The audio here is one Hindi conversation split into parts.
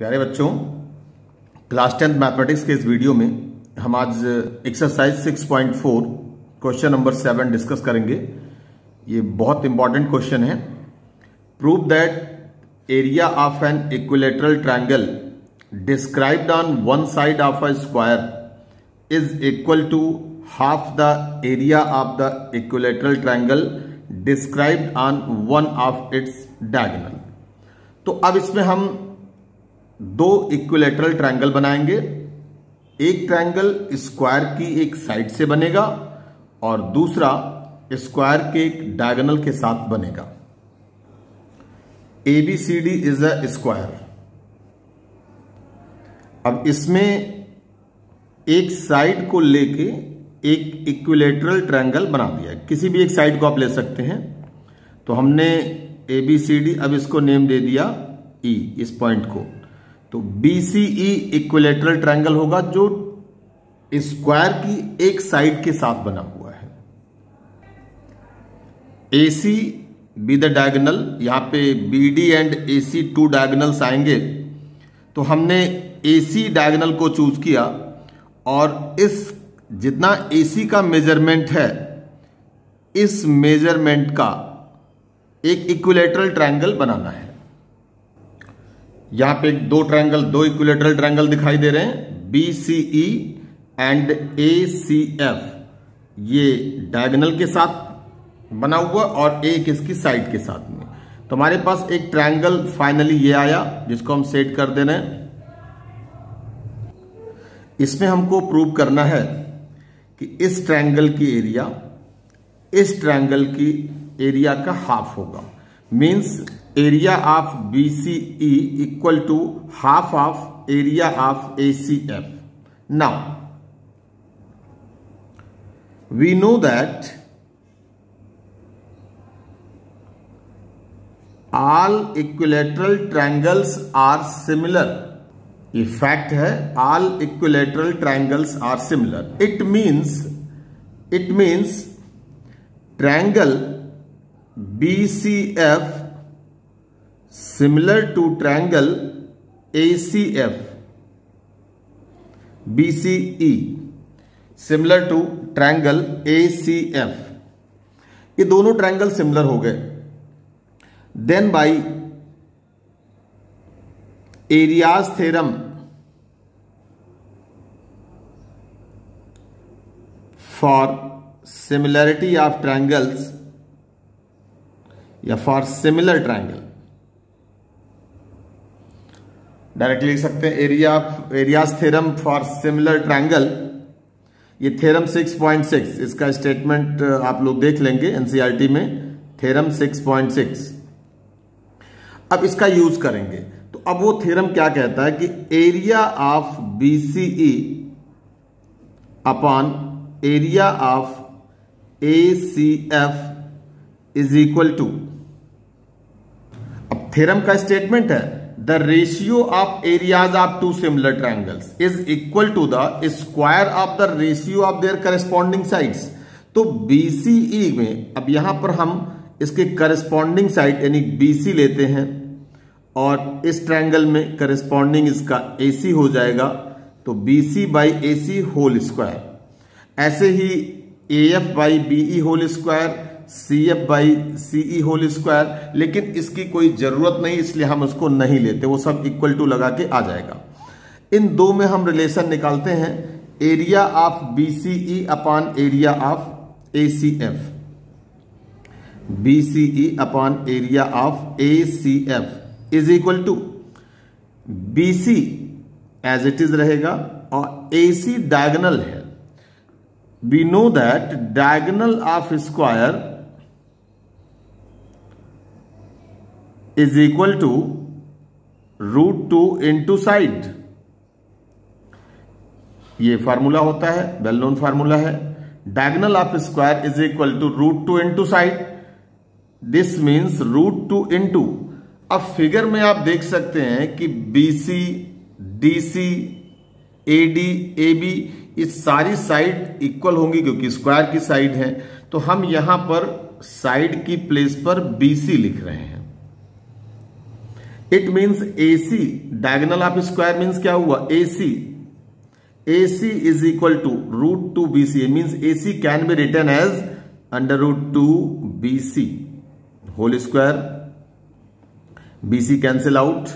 प्यारे बच्चों क्लास टेंथ मैथमेटिक्स के इस वीडियो में हम आज exercise 6.4 question number seven discuss करेंगे। ये बहुत इंपॉर्टेंट क्वेश्चन है। Prove that area of an equilateral triangle described on one side of a square is equal to half the area of the equilateral triangle described on one of its diagonal तो अब इसमें हम दो इक्विलेटरल ट्रायंगल बनाएँगे। एक ट्रायंगल स्क्वायर की एक साइड से बनेगा और दूसरा स्क्वायर के एक डायगोनल के साथ बनेगा। A B C D is a square अब इसमें एक साइड को लेके एक इक्विलेटरल ट्रायंगल बना दिया किसी भी एक साइड को आप ले सकते हैं। तो हमने ए बी सी डी अब इसको नेम दे दिया ई e, इस पॉइंट को। तो बीसीई इक्विलेटरल ट्रायंगल होगा जो स्क्वायर की एक साइड के साथ बना हुआ है। एसी बी द डायगोनल यहाँ पे D and AC two diagonals आएँगे। तो हमने एसी डायगोनल को चूज़ किया और इस जितना एसी का मेज़रमेंट है, इस मेज़रमेंट का एक इक्विलेटरल ट्रायंगल बनाना है। यहाँ पे दो ट्रायंगल, दो इक्विलेटरल ट्रायंगल दिखाई दे रहे हैं B C E and A C F ये डायगोनल के साथ बना हुआ और एक इसकी साइड के साथ में। तो हमारे पास एक ट्रायंगल फाइनली ये आया, जिसको हम सेट कर दे रहे हैं। इसमें हमको प्रूव करना है कि इस ट्रायंगल की एरिया इस ट्रायंगल की एरिया का हाफ़ होगा। Means area of BCE equal to half of area of ACF. Now, we know that all equilateral triangles are similar. ये फैक्ट है all equilateral triangles are similar. It means it means triangle BCF similar to triangle ACF BCE similar to triangle ACF ये दोनों ट्रायंगल सिमिलर हो गए then by areas theorem for similarity of triangles या फॉर सिमिलर ट्राइंगल डायरेक्टली लिख सकते हैं area areas theorem for similar triangle ये थ्योरम 6.6 इसका स्टेटमेंट आप लोग देख लेंगे एनसीईआरटी में थ्योरम 6.6 अब इसका यूज़ करेंगे। तो अब वो थ्योरम क्या कहता है कि area of BCE upon area of A C F is equal to theorem का स्टेटमेंट है the ratio of areas of two similar triangles is equal to the square of the ratio of their corresponding sides तो बीसीई में, अब यहाँ पर हम इसके करस्पॉन्डिंग साइड यानी बीसी लेते हैं, और इस ट्राइंगल में करस्पॉन्डिंग इसका ए सी हो जाएगा तो B C by A C whole square ऐसे ही A F by BE whole square C F by CE whole square लेकिन इसकी कोई ज़रूरत नहीं, इसलिए हम उसको नहीं लेते, वो सब इक्वल टू लगा के आ जाएगा। इन दो में हम रिलेशन निकालते हैं area of BCE upon area of A C F BCE upon area of A C F is equal to B C as it is रहेगा और ए सी डायगनल है। We know that diagonal of square is equal to root two into side ये फार्मूला होता है वेल नोन फार्मूला है। Diagonal of square is equal to root two into side this means root two into अब फिगर में आप देख सकते हैं कि बीसी डीसी एडी बी इस सारी साइड इक्वल होंगी क्योंकि स्क्वायर की साइड है। तो हम यहाँ पर साइड की प्लेस पर बीसी लिख रहे हैं। It means A C diagonal of square means क्या हुआ? A C A C is equal to root two B C means A C can be written as under root two B C whole square B C cancel out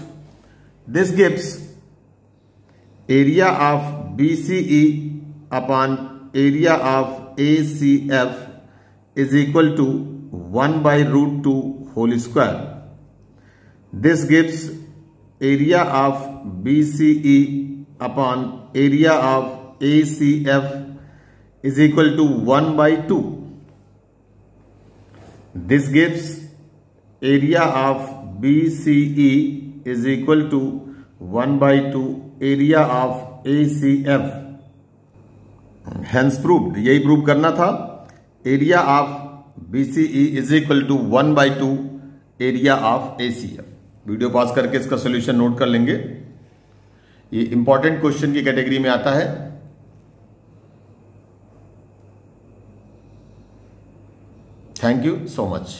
this gives area of B C E upon area of A C F is equal to one by root two whole square This gives area of BCE upon area of ACF is equal to 1 by 2. This gives area of BCE is equal to 1 by 2 area of ACF. Hence proved. यही प्रूव करना था area of BCE is equal to one by two area of ACF. Video pause करके इसका सोल्यूशन नोट कर लेंगे। ये इंपॉर्टेंट क्वेश्चन की कैटेगरी में आता है। Thank you so much